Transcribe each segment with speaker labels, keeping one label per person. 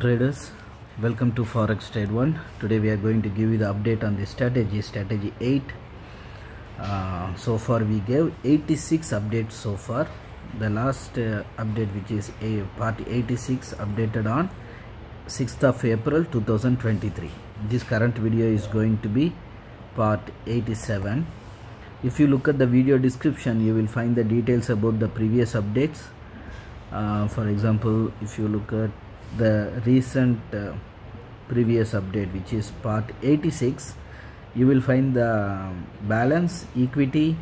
Speaker 1: Traders. Welcome to forex trade one. Today we are going to give you the update on the strategy strategy 8 uh, so far we gave 86 updates so far. The last uh, update which is a part 86 updated on 6th of april 2023 this current video is going to be part 87 if you look at the video description you will find the details about the previous updates. Uh, for example if you look at the recent uh, previous update which is part 86 you will find the balance equity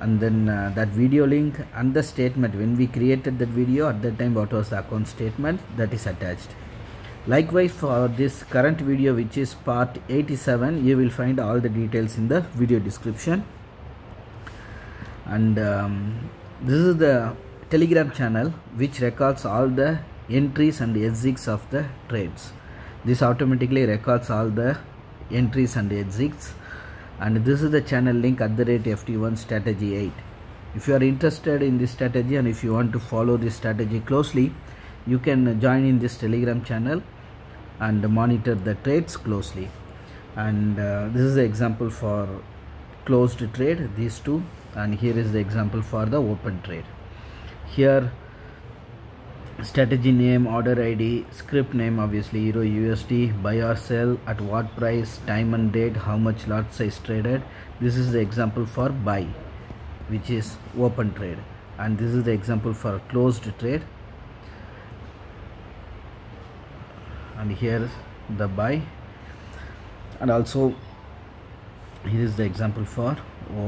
Speaker 1: and then uh, that video link and the statement. When we created that video at that time what was the account statement? That is attached. Likewise for this current video which is part 87 you will find all the details in the video description. And um, this is the telegram channel which records all the entries and exits of the trades. This automatically records all the entries and exits and this is the channel link at the rate ft1 strategy 8 if you are interested in this strategy and if you want to follow this strategy closely you can join in this telegram channel and monitor the trades closely. And uh, this is the example for closed trade these two. And here is the example for the open trade. Here strategy name order id script name obviously euro usd buy or sell at what price time and date how much lot size traded. This is the example for buy which is open trade. And this is the example for closed trade. And here the buy. And also here is the example for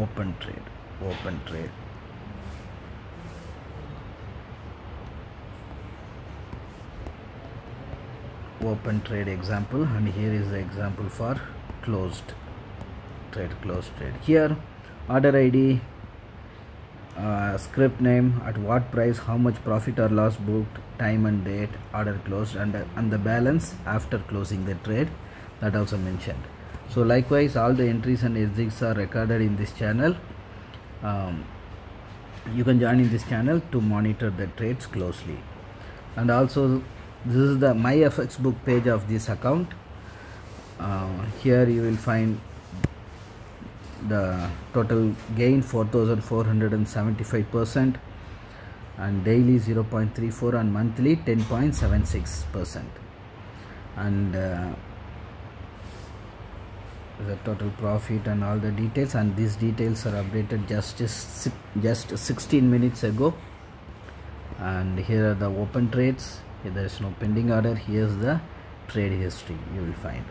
Speaker 1: open trade open trade open trade example and here is the example for closed trade closed trade. Here order id uh, script name at what price how much profit or loss booked time and date order closed and, and the balance after closing the trade that also mentioned. So likewise all the entries and exits are recorded in this channel. Um, you can join in this channel to monitor the trades closely. And also this is the my Fxbook page of this account. Uh, here you will find the total gain 4475 percent and daily 0.34 and monthly 10.76 percent. And uh, the total profit and all the details and these details are updated just just, just 16 minutes ago. And here are the open trades here there is no pending order here's the trade history you will find.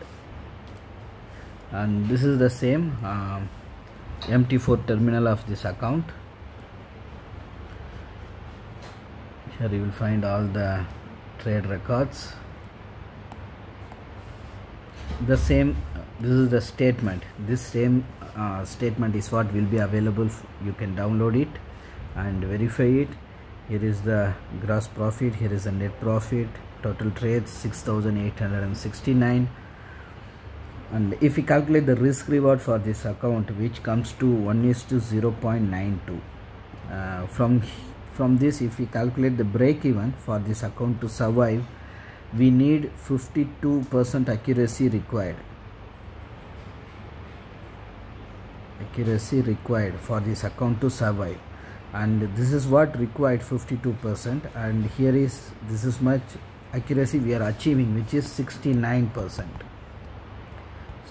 Speaker 1: And this is the same um, mt4 terminal of this account. Here you will find all the trade records. The same this is the statement. This same uh, statement is what will be available. You can download it and verify it here is the gross profit here is the net profit. Total trades 6869 and if we calculate the risk reward for this account which comes to 1 is to 0.92 uh, from from this if we calculate the break even for this account to survive we need 52% accuracy required. Accuracy required for this account to survive and this is what required 52 percent. And here is this is much accuracy we are achieving which is 69 percent.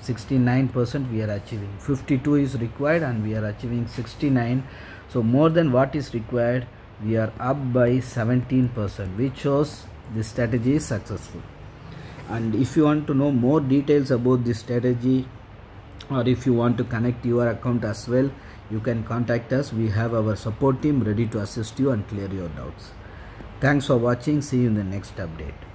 Speaker 1: 69 percent we are achieving. 52 is required and we are achieving 69 so more than what is required we are up by 17 percent which shows this strategy is successful. And if you want to know more details about this strategy or if you want to connect your account as well you can contact us. We have our support team ready to assist you and clear your doubts. Thanks for watching. See you in the next update